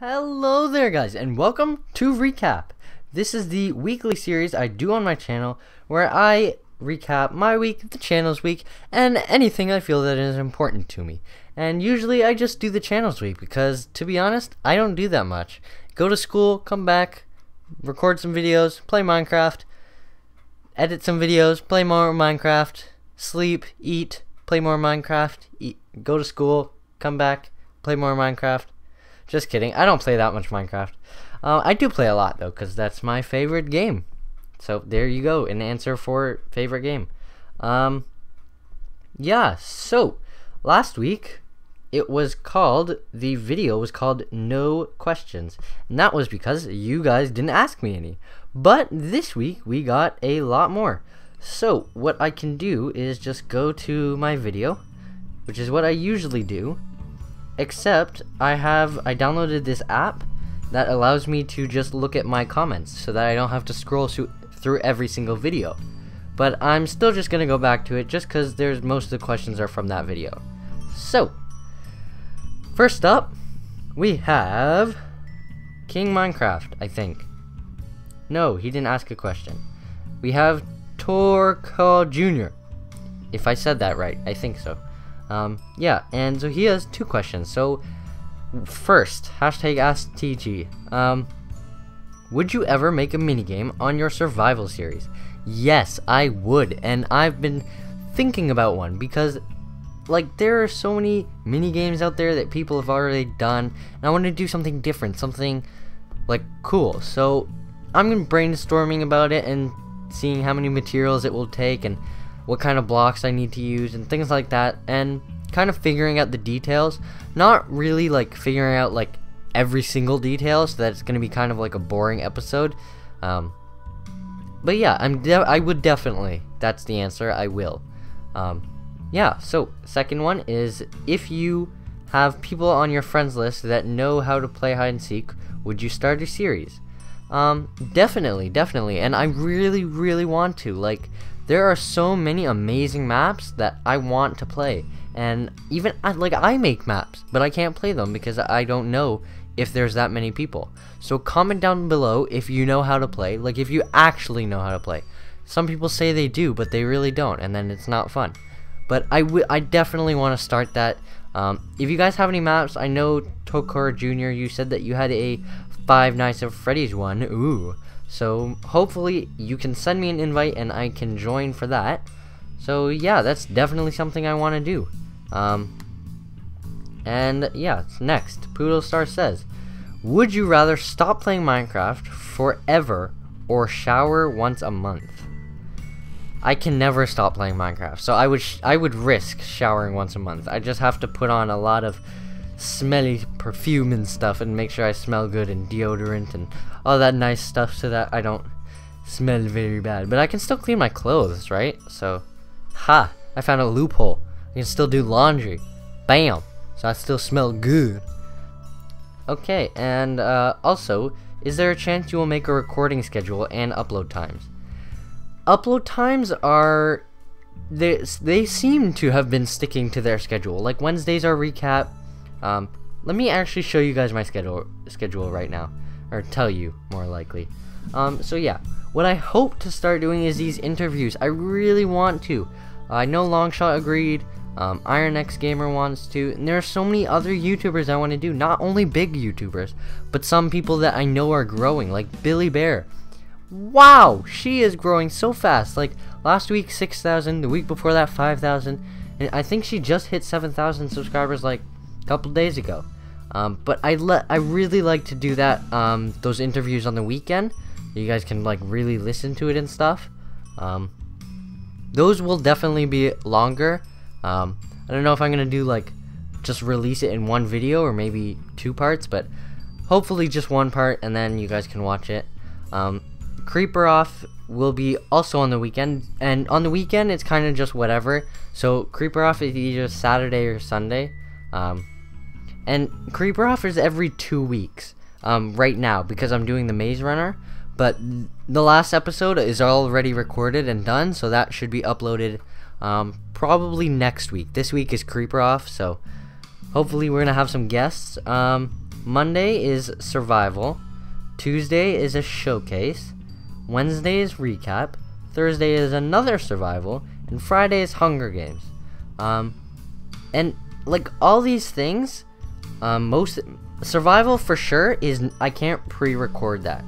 Hello there guys and welcome to Recap. This is the weekly series I do on my channel where I recap my week, the channel's week, and anything I feel that is important to me. And usually I just do the channel's week because to be honest, I don't do that much. Go to school, come back, record some videos, play Minecraft, edit some videos, play more Minecraft, sleep, eat, play more Minecraft, eat, go to school, come back, play more Minecraft. Just kidding. I don't play that much Minecraft. Uh, I do play a lot though, cause that's my favorite game. So there you go, an answer for favorite game. Um, yeah. So last week it was called the video was called no questions, and that was because you guys didn't ask me any. But this week we got a lot more. So what I can do is just go to my video, which is what I usually do except I have I downloaded this app that allows me to just look at my comments so that I don't have to scroll through, every single video. But I'm still just gonna go back to it just because there's most of the questions are from that video. So, first up, we have King Minecraft, I think. No, he didn't ask a question. We have Torco Jr. If I said that right, I think so. Um, yeah, and so he has two questions. So, first, hashtag AskTG. Um, would you ever make a minigame on your survival series? Yes, I would, and I've been thinking about one because, like, there are so many minigames out there that people have already done, and I want to do something different, something, like, cool. So, I'm brainstorming about it and seeing how many materials it will take and what kind of blocks I need to use and things like that and kind of figuring out the details. Not really like figuring out like every single detail so that it's to be kind of like a boring episode. Um, but yeah I'm I would definitely that's the answer I will. Um, yeah so second one is if you have people on your friends list that know how to play hide and seek would you start a series? Um, definitely definitely and I really really want to like there are so many amazing maps that I want to play. And even, like, I make maps, but I can't play them because I don't know if there's that many people. So comment down below if you know how to play, like if you actually know how to play. Some people say they do, but they really don't, and then it's not fun. But I, I definitely want to start that. Um, if you guys have any maps, I know Tokora Jr., you said that you had a Five Nights at Freddy's one. Ooh. So hopefully you can send me an invite and I can join for that. So yeah, that's definitely something I want to do. Um, and yeah, next, Poodle Star says, Would you rather stop playing Minecraft forever or shower once a month? I can never stop playing Minecraft, so I would I would risk showering once a month. I just have to put on a lot of smelly perfume and stuff and make sure I smell good and deodorant and all that nice stuff so that I don't smell very bad. But I can still clean my clothes, right? So, ha! I found a loophole. I can still do laundry. Bam! So I still smell good. Okay, and uh, also, is there a chance you will make a recording schedule and upload times? Upload times are they they seem to have been sticking to their schedule. Like Wednesdays are recap, um, let me actually show you guys my schedule schedule right now, or tell you more likely. Um, so yeah, what I hope to start doing is these interviews. I really want to. Uh, I know Longshot agreed. Um, Iron X Gamer wants to, and there are so many other YouTubers I want to do. Not only big YouTubers, but some people that I know are growing, like Billy Bear. Wow, she is growing so fast. Like last week, 6,000. The week before that, 5,000. And I think she just hit 7,000 subscribers like a couple days ago. Um, but I let I really like to do that um, those interviews on the weekend. You guys can like really listen to it and stuff. Um, those will definitely be longer. Um, I don't know if I'm gonna do like just release it in one video or maybe two parts, but hopefully just one part and then you guys can watch it. Um, Creeper off will be also on the weekend, and on the weekend it's kind of just whatever. So Creeper off is either Saturday or Sunday. Um, and Creeper offers every two weeks um, right now because I'm doing the Maze Runner. But the last episode is already recorded and done, so that should be uploaded um, probably next week. This week is Creeper off, so hopefully we're gonna have some guests. Um, Monday is survival. Tuesday is a showcase. Wednesday is recap. Thursday is another survival. And Friday is Hunger Games. Um, and like all these things, um, most survival for sure is I can't pre-record that.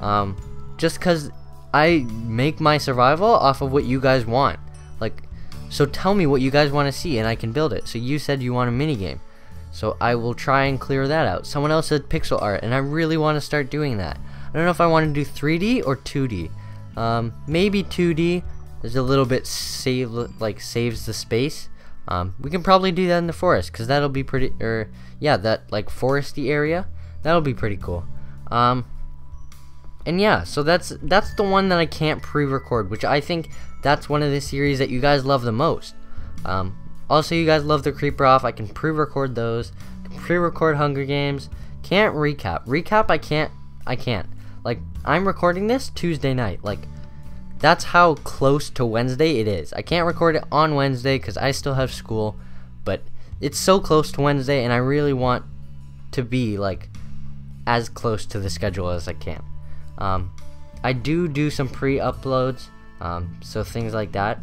Um, just cause I make my survival off of what you guys want. Like, so tell me what you guys want to see and I can build it. So you said you want a mini game. So I will try and clear that out. Someone else said pixel art, and I really want to start doing that. I don't know if I want to do 3D or 2D. Um, maybe 2D. There's a little bit save like saves the space. Um, we can probably do that in the forest because that'll be pretty. Or yeah, that like foresty area. That'll be pretty cool. Um, and yeah, so that's that's the one that I can't pre-record, which I think that's one of the series that you guys love the most. Um, also, you guys love the Creeper Off. I can pre-record those. Pre-record Hunger Games. Can't recap. Recap, I can't. I can't. Like, I'm recording this Tuesday night. Like, that's how close to Wednesday it is. I can't record it on Wednesday because I still have school. But it's so close to Wednesday, and I really want to be, like, as close to the schedule as I can. Um, I do do some pre-uploads. Um, so things like that.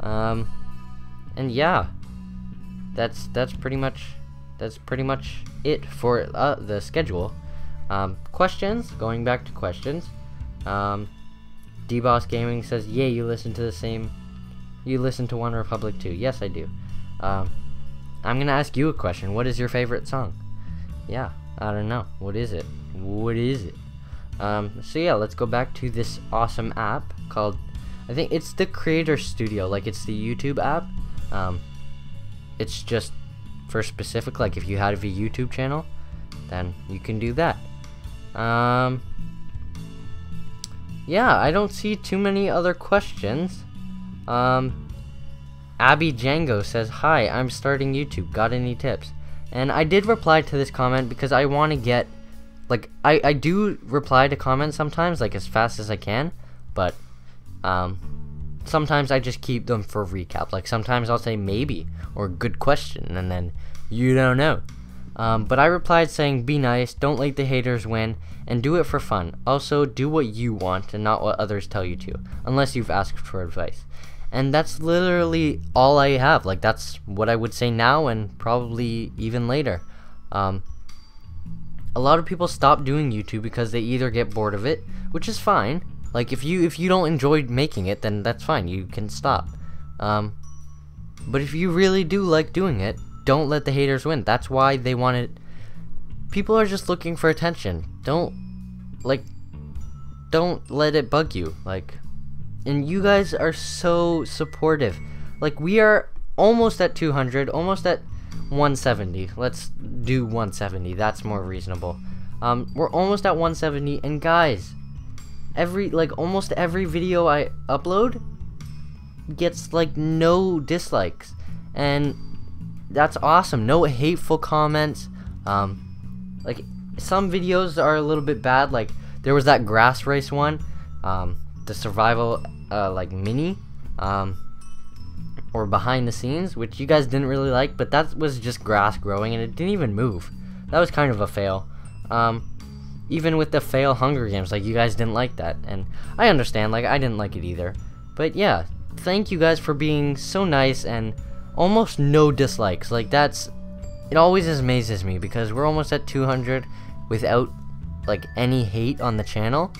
Um, and yeah, that's that's pretty much that's pretty much it for uh, the schedule. Um, questions. Going back to questions. DBoss Gaming says, "Yeah, you listen to the same. You listen to One Republic too. Yes, I do. Um, I'm gonna ask you a question. What is your favorite song? Yeah, I don't know. What is it? What is it? Um, so yeah, let's go back to this awesome app called. I think it's the Creator Studio. Like it's the YouTube app. Um, it's just for specific, like if you have a YouTube channel, then you can do that. Um, yeah, I don't see too many other questions. Um, Abby Django says, Hi, I'm starting YouTube. Got any tips? And I did reply to this comment because I want to get, like, I, I do reply to comments sometimes, like, as fast as I can, but, um, sometimes I just keep them for recap. Like sometimes I'll say maybe or good question, and then you don't know. Um, but I replied saying, "Be nice, don't let the haters win, and do it for fun. Also, do what you want and not what others tell you to, unless you've asked for advice." And that's literally all I have. Like that's what I would say now, and probably even later. Um, a lot of people stop doing YouTube because they either get bored of it, which is fine, like if you if you don't enjoy making it, then that's fine. You can stop. Um, but if you really do like doing it, don't let the haters win. That's why they want it. People are just looking for attention. Don't like don't let it bug you. Like and you guys are so supportive. Like we are almost at 200, almost at 170. Let's do 170. That's more reasonable. Um, we're almost at 170, and guys, every like almost every video I upload gets like no dislikes and that's awesome. No hateful comments. Um like some videos are a little bit bad. Like there was that grass race one um the survival uh like mini um or behind the scenes which you guys didn't really like but that was just grass growing and it didn't even move. That was kind of a fail. Um even with the fail Hunger Games, like you guys didn't like that, and I understand, like I didn't like it either. But yeah, thank you guys for being so nice and almost no dislikes. Like that's, it always amazes me because we're almost at 200 without like any hate on the channel.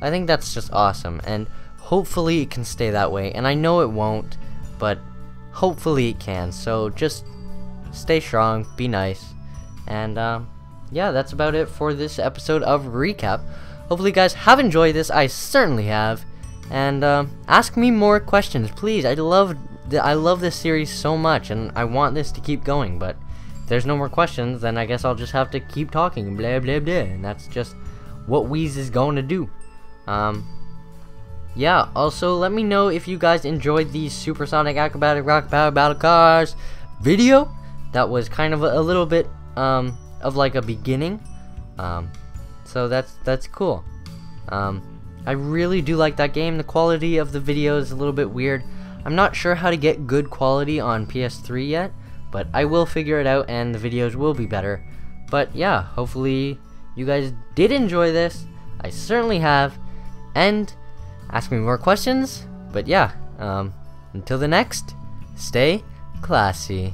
I think that's just awesome, and hopefully it can stay that way. And I know it won't, but hopefully it can. So just stay strong, be nice, and um yeah, that's about it for this episode of Recap. Hopefully you guys have enjoyed this. I certainly have. And um, ask me more questions, please. I love I love this series so much, and I want this to keep going. But if there's no more questions, then I guess I'll just have to keep talking, blah blah blah, and that's just what Wheeze is going to do. Um, yeah. Also, let me know if you guys enjoyed the Supersonic Acrobatic Rocket Powered Battle Cars video. That was kind of a, a little bit um of like a beginning. Um, so that's that's cool. Um, I really do like that game. The quality of the video is a little bit weird. I'm not sure how to get good quality on PS3 yet, but I will figure it out and the videos will be better. But yeah, hopefully you guys did enjoy this. I certainly have. And ask me more questions. But yeah, um, until the next, stay classy.